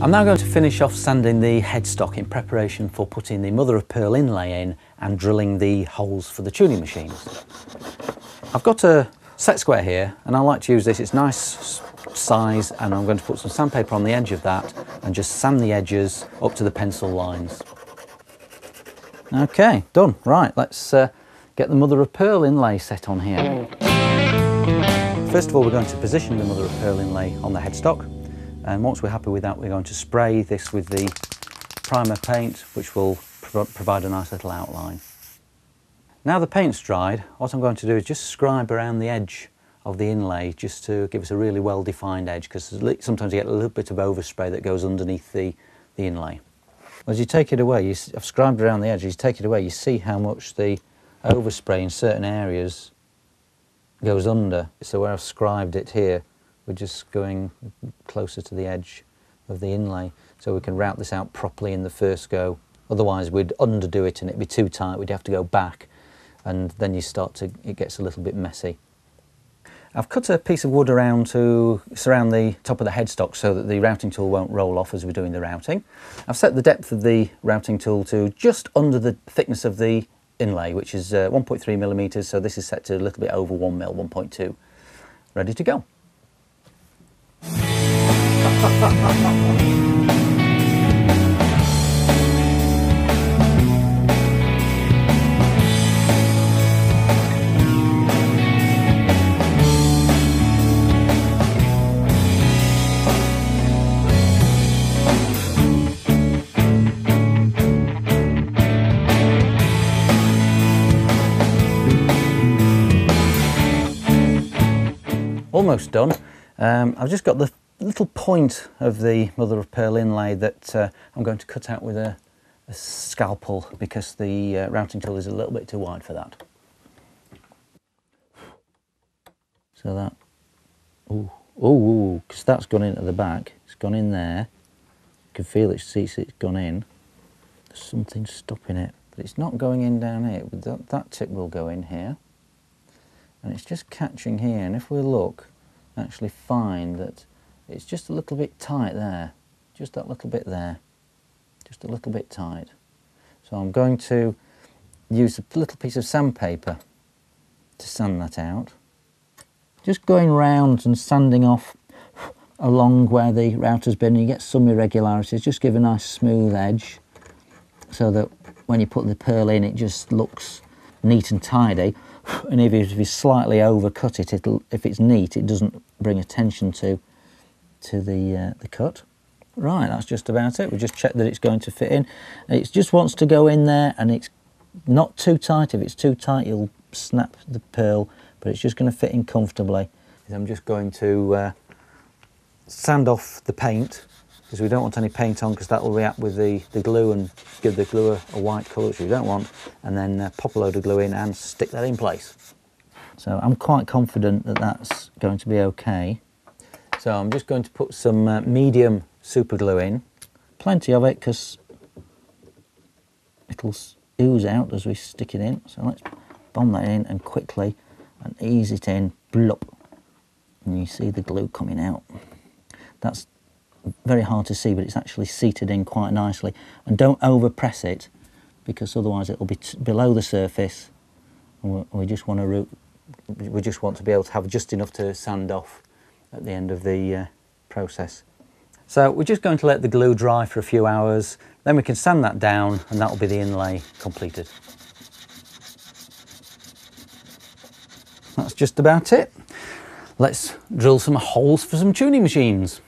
I'm now going to finish off sanding the headstock in preparation for putting the mother of pearl inlay in and drilling the holes for the tuning machines. I've got a set square here and I like to use this, it's nice size and I'm going to put some sandpaper on the edge of that and just sand the edges up to the pencil lines. Okay, done. Right, let's uh, get the mother of pearl inlay set on here. First of all we're going to position the mother of pearl inlay on the headstock and once we're happy with that we're going to spray this with the primer paint which will pro provide a nice little outline. Now the paint's dried what I'm going to do is just scribe around the edge of the inlay just to give us a really well defined edge because sometimes you get a little bit of overspray that goes underneath the, the inlay. As you take it away, you, I've scribed around the edge, as you take it away you see how much the overspray in certain areas goes under. So where I've scribed it here we're just going closer to the edge of the inlay so we can route this out properly in the first go. Otherwise we'd underdo it and it'd be too tight, we'd have to go back and then you start to, it gets a little bit messy. I've cut a piece of wood around to surround the top of the headstock so that the routing tool won't roll off as we're doing the routing. I've set the depth of the routing tool to just under the thickness of the inlay, which is uh, 1.3 millimeters, so this is set to a little bit over 1 mil, 1.2. Ready to go. Almost done. Um, I've just got the little point of the mother of pearl inlay that uh, I'm going to cut out with a, a scalpel because the uh, routing tool is a little bit too wide for that. So that, oh, oh, because that's gone into the back. It's gone in there. You can feel it, see it's gone in. There's something stopping it, but it's not going in down here. That, that tip will go in here. And it's just catching here. And if we look, actually find that it's just a little bit tight there, just that little bit there, just a little bit tight. So I'm going to use a little piece of sandpaper to sand that out. Just going round and sanding off along where the router's been, and you get some irregularities, just give a nice smooth edge so that when you put the pearl in it just looks neat and tidy. And if you slightly overcut it, if it's neat, it doesn't bring attention to to the, uh, the cut. Right, that's just about it. We just check that it's going to fit in. It just wants to go in there and it's not too tight. If it's too tight, you'll snap the pearl, but it's just going to fit in comfortably. I'm just going to uh, sand off the paint because we don't want any paint on because that will react with the, the glue and give the glue a, a white colour which we don't want and then uh, pop a load of glue in and stick that in place. So I'm quite confident that that's going to be okay. So I'm just going to put some uh, medium super glue in, plenty of it because it'll ooze out as we stick it in. So let's bomb that in and quickly and ease it in, blop. And you see the glue coming out. That's very hard to see, but it's actually seated in quite nicely. And don't over press it because otherwise it'll be below the surface. We just want to we just want to be able to have just enough to sand off at the end of the uh, process. So we're just going to let the glue dry for a few hours, then we can sand that down and that will be the inlay completed. That's just about it. Let's drill some holes for some tuning machines.